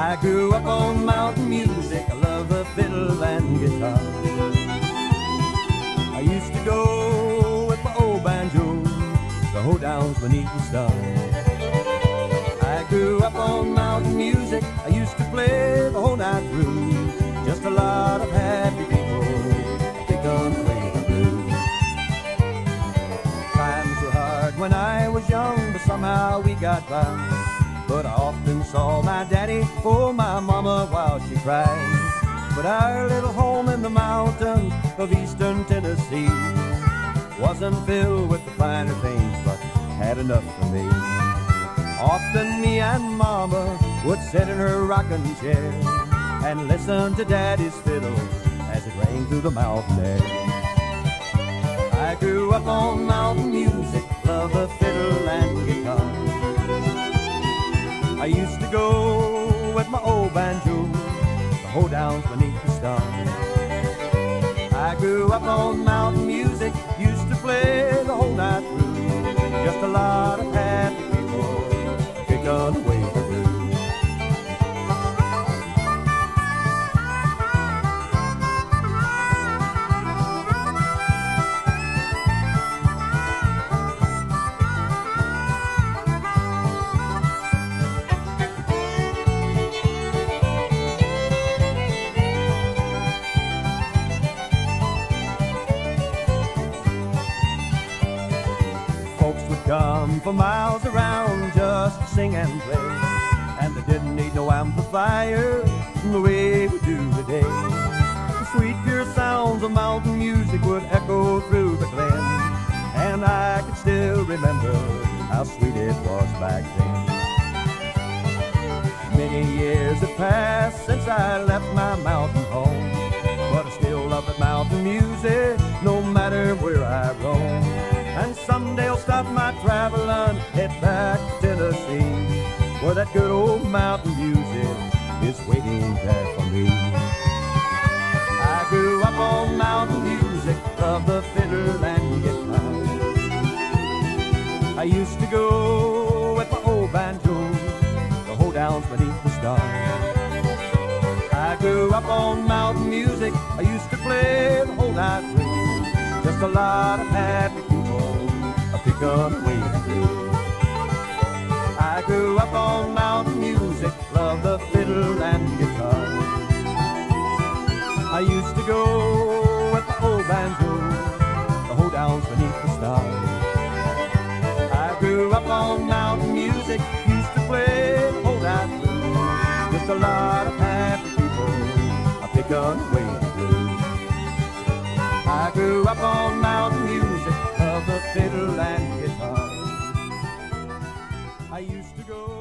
I grew up on mountain music. I love the fiddle and guitar. I used to go with my old banjo, the hoedowns beneath the stars. I grew up on mountain music. I used to play the whole night through. Just a lot of happy people. They gonna play the blues. Times were hard when I was young, but somehow we got by. But I often saw my daddy or my mama while she cried. But our little home in the mountains of eastern Tennessee wasn't filled with the finer things, but had enough for me. Often me and mama would sit in her rocking chair and listen to daddy's fiddle as it rang through the mountain air. I grew up on mountain music, love the fiddle and guitar. Banjo, the hoedowns beneath the stars. I grew up on mountain music, used to play the whole night through. Just a lot from miles around just to sing and play. And they didn't need no amplifier the way we do today. The sweet, pure sounds of mountain music would echo through the glen. And I can still remember how sweet it was back then. Many years have passed since I left my mountain home. But I still love the mountain music no matter where I roam. That good old mountain music is waiting there for me. I grew up on mountain music, of the fiddle and guitar. I used to go with my old banjo, the hoedowns beneath the stars. I grew up on mountain music. I used to play the whole night through. Just a lot of happy people, a pick up way to grew up on mountain music, love the fiddle and guitar. I used to go with the old banjo, the hoedowns beneath the stars. I grew up on mountain music, used to play the whole night. Just a lot of happy people, I pick up way. I grew up on mountain music, love the fiddle and I used to go